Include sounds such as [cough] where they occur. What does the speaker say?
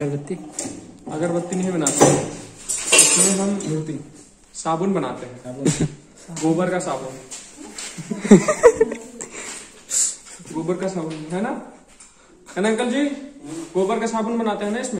अगरबत्ती। अगरबत्ती नहीं बनाते इसमें हम मूर्ति साबुन बनाते हैं। [laughs] गोबर का साबुन। गोबर का साबुन है ना? है ना अंकल जी? गोबर का साबुन बनाते हैं ना इसमें?